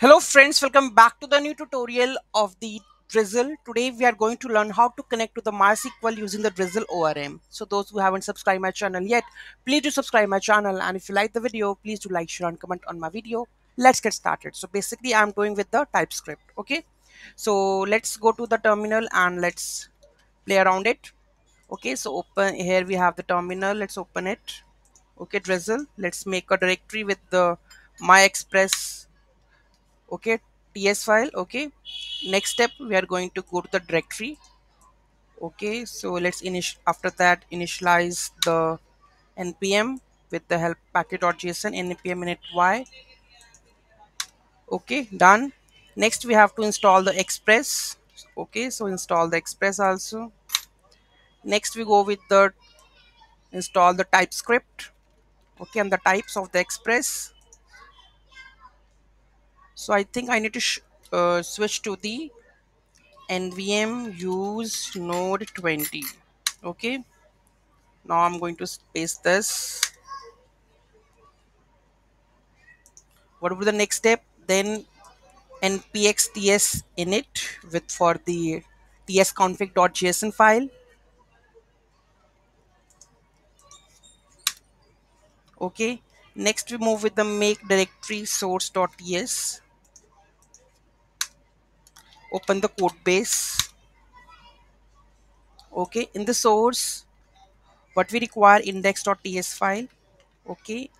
Hello friends, welcome back to the new tutorial of the Drizzle. Today we are going to learn how to connect to the MySQL using the Drizzle ORM. So those who haven't subscribed my channel yet, please do subscribe my channel and if you like the video, please do like, share and comment on my video. Let's get started. So basically I'm going with the TypeScript, okay? So let's go to the terminal and let's play around it. Okay, so open here we have the terminal. Let's open it. Okay, Drizzle. Let's make a directory with the MyExpress okay ts file okay. Next step we are going to go to the directory. Okay so let's init after that initialize the npm with the help package.json npm init y. Okay done. Next we have to install the express. Okay so install the express also. Next we go with the install the typescript. Okay and the types of the express so I think I need to uh, switch to the nvm use node 20 okay? Now I'm going to paste this. What would be the next step? Then npx ts init with for the tsconfig.json file. Okay? Next we move with the make directory source.ts open the code base. Okay in the source what we require index.ts file. Okay.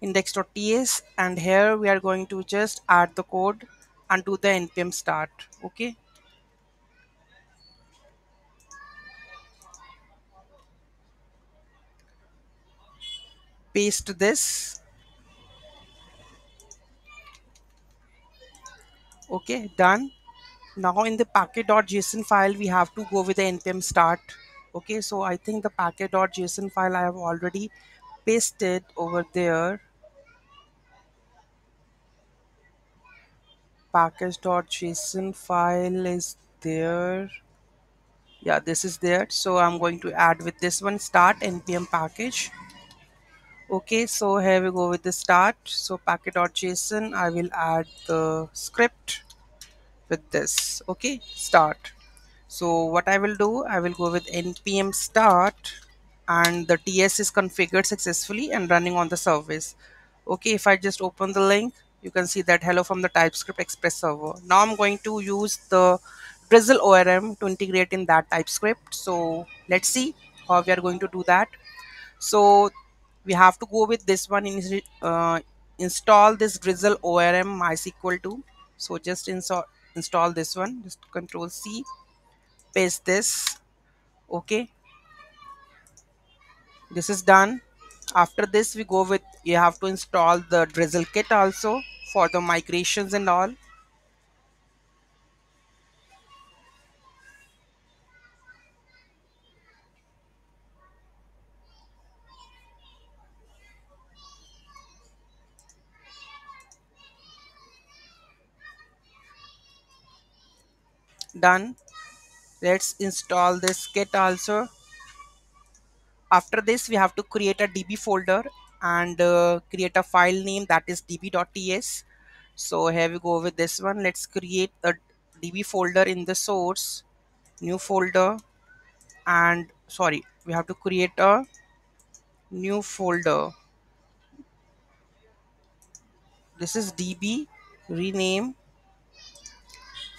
Index.ts and here we are going to just add the code and do the npm start. Okay. Paste this okay done. Now in the package.json file we have to go with the npm start. Okay so i think the package.json file i have already pasted over there. Package.json file is there. Yeah this is there. So i'm going to add with this one start npm package okay so here we go with the start. So package.json i will add the script with this. Okay start. So what i will do i will go with npm start and the ts is configured successfully and running on the service. Okay if i just open the link you can see that hello from the typescript express server. Now i'm going to use the drizzle orm to integrate in that typescript. So let's see how we are going to do that. So we have to go with this one in uh, install this drizzle orm mysql 2 so just install install this one. Just control c paste this. Okay. This is done. After this we go with you have to install the drizzle kit also for the migrations and all done. Let's install this kit also. After this we have to create a db folder and uh, create a file name that is db.ts so here we go with this one. Let's create a db folder in the source new folder. And sorry we have to create a new folder. This is db rename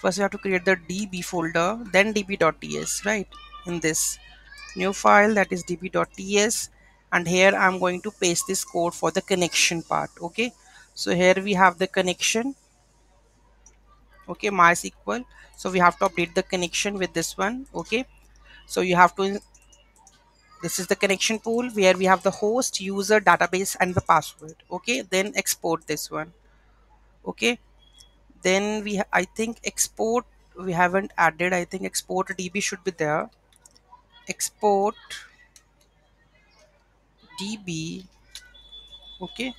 first we have to create the db folder then db.ts right in this new file that is db.ts and here i'm going to paste this code for the connection part okay? So here we have the connection okay mysql. So we have to update the connection with this one okay? So you have to this is the connection pool where we have the host user database and the password okay? Then export this one okay then we I think export we haven't added. I think export db should be there. Export db okay.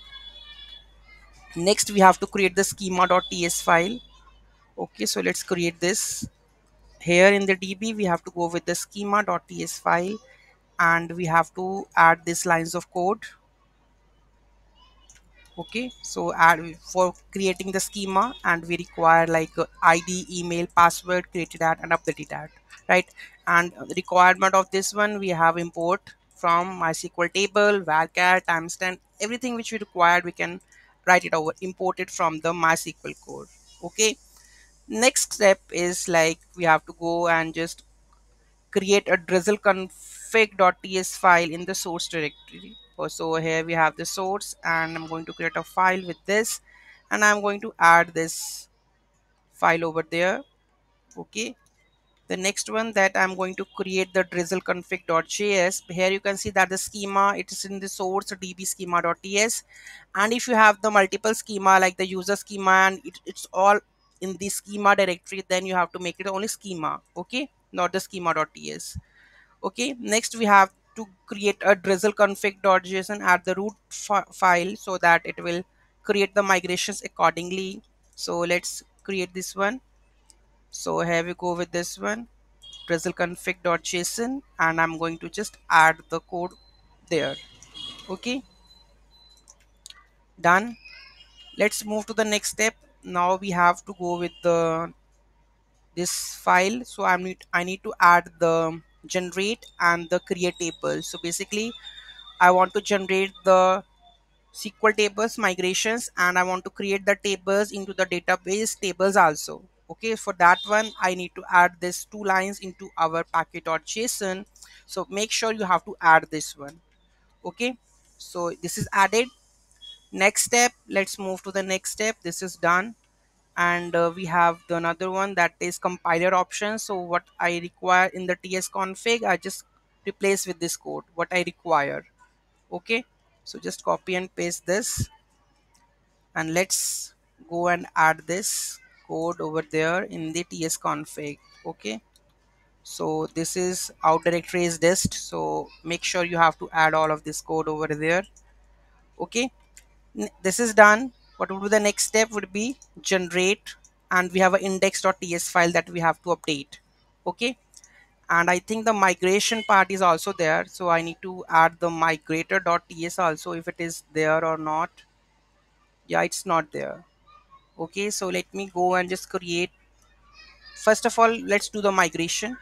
Next we have to create the schema.ts file. Okay so let's create this. Here in the db we have to go with the schema.ts file and we have to add these lines of code okay so add for creating the schema and we require like uh, id email password created at and updated at right? And the requirement of this one we have import from mysql table varchar timestamp everything which we required we can write it over import it from the mysql code okay? Next step is like we have to go and just create a drizzle config.ts file in the source directory so here we have the source and I'm going to create a file with this and I'm going to add this file over there. Okay. The next one that I'm going to create the drizzle config.js here you can see that the schema it is in the source db schema.ts and if you have the multiple schema like the user schema and it, it's all in the schema directory then you have to make it only schema. Okay. Not the schema.ts okay. Next we have to create a drizzle config.json at the root file so that it will create the migrations accordingly. So let's create this one. So here we go with this one drizzle config.json and i'm going to just add the code there. Okay. Done. Let's move to the next step. Now we have to go with the this file. So i need i need to add the generate and the create table. So basically i want to generate the sql tables migrations and i want to create the tables into the database tables also. Okay for that one i need to add this two lines into our package.json so make sure you have to add this one. Okay so this is added. Next step let's move to the next step. This is done and uh, we have the another one that is compiler option so what i require in the ts config i just replace with this code what i require. Okay? So just copy and paste this. And let's go and add this code over there in the ts config. Okay? So this is out directory is dist. So make sure you have to add all of this code over there. Okay? This is done what would be the next step would be generate and we have an index.ts file that we have to update. Okay? And I think the migration part is also there. So I need to add the migrator.ts also if it is there or not. Yeah it's not there. Okay? So let me go and just create. First of all let's do the migration.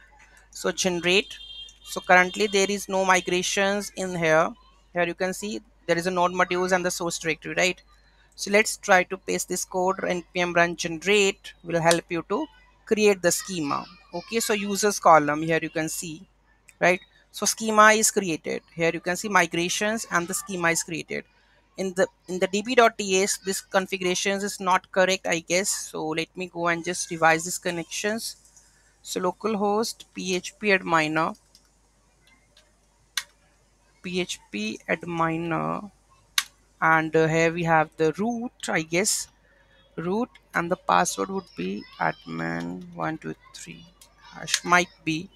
So generate. So currently there is no migrations in here. Here you can see there is a node modules and the source directory right so let's try to paste this code npm run generate will help you to create the schema. Okay so users column here you can see right? So schema is created. Here you can see migrations and the schema is created. In the in the db.ts this configurations is not correct i guess. So let me go and just revise these connections. So localhost php adminer php adminer and uh, here we have the root i guess. Root and the password would be admin 123 hash. Might be.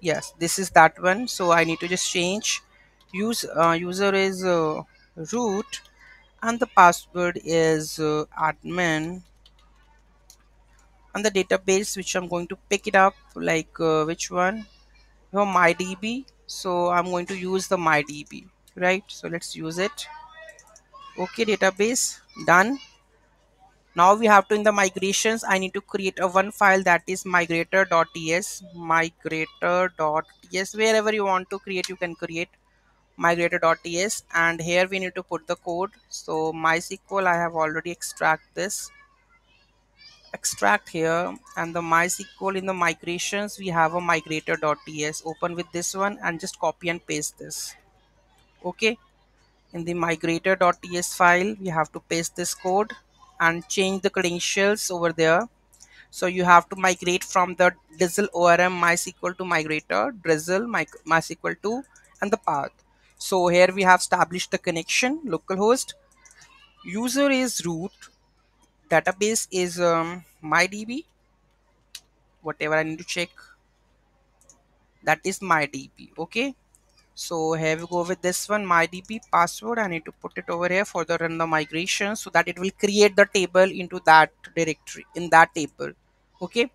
Yes this is that one. So i need to just change. Use uh, user is uh, root and the password is uh, admin. And the database which i'm going to pick it up like uh, which one? Oh, mydb. So i'm going to use the mydb right? So let's use it okay database done. Now we have to in the migrations i need to create a one file that is migrator.ts migrator.ts wherever you want to create you can create migrator.ts and here we need to put the code. So mysql i have already extract this. Extract here. And the mysql in the migrations we have a migrator.ts open with this one and just copy and paste this. Okay in the migrator.ts file we have to paste this code and change the credentials over there. So you have to migrate from the drizzle orm mysql 2 migrator drizzle my, mysql 2 and the path. So here we have established the connection localhost. User is root. Database is um, mydb. Whatever i need to check. That is mydb okay so here we go with this one mydb password. I need to put it over here for the run the migration so that it will create the table into that directory in that table. Okay?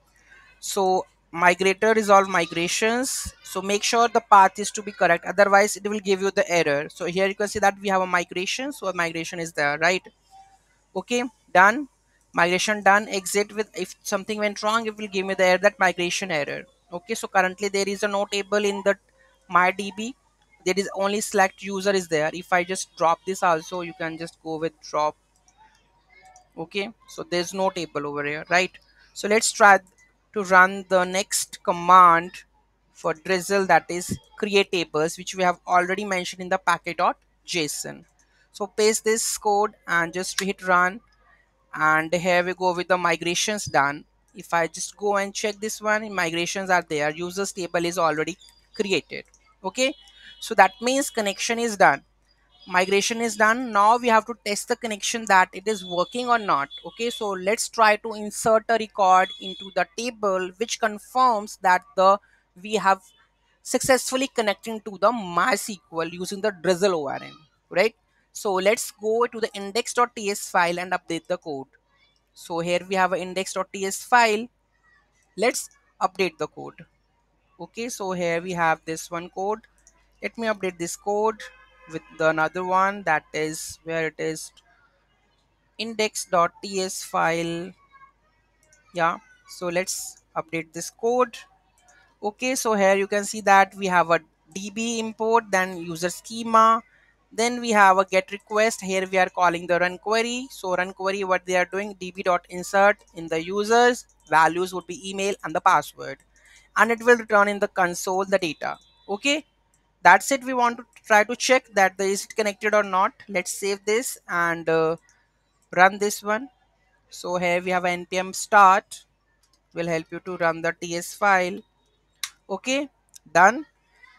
So migrator is all migrations. So make sure the path is to be correct. Otherwise it will give you the error. So here you can see that we have a migration. So a migration is there right? Okay done. Migration done. Exit with if something went wrong it will give me the error that migration error. Okay so currently there is a no table in the mydb there is only select user is there. If i just drop this also you can just go with drop. Okay so there's no table over here right? So let's try to run the next command for drizzle that is create tables which we have already mentioned in the package.json so paste this code and just hit run. And here we go with the migrations done. If i just go and check this one migrations are there. Users table is already created. Okay so that means connection is done. Migration is done. Now we have to test the connection that it is working or not. Okay so let's try to insert a record into the table which confirms that the we have successfully connecting to the mysql using the drizzle orm right? So let's go to the index.ts file and update the code. So here we have an index.ts file. Let's update the code. Okay so here we have this one code let me update this code with the another one. That is where it is. index.ts file. Yeah. So let's update this code. Okay. So here you can see that we have a db import then user schema. Then we have a get request. Here we are calling the run query. So run query what they are doing? Db.insert in the users. Values would be email and the password. And it will return in the console the data. Okay that's it. We want to try to check that the is it connected or not. Let's save this and uh, run this one. So here we have npm start. Will help you to run the ts file. Okay done.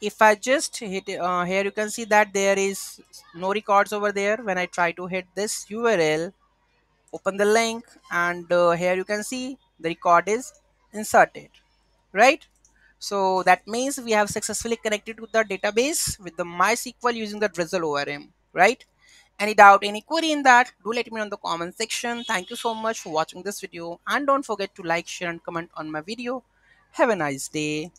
If i just hit uh, here you can see that there is no records over there. When i try to hit this url open the link and uh, here you can see the record is inserted. Right so that means we have successfully connected to the database with the MySQL using the Drizzle ORM, right? Any doubt, any query in that, do let me know in the comment section. Thank you so much for watching this video and don't forget to like, share and comment on my video. Have a nice day.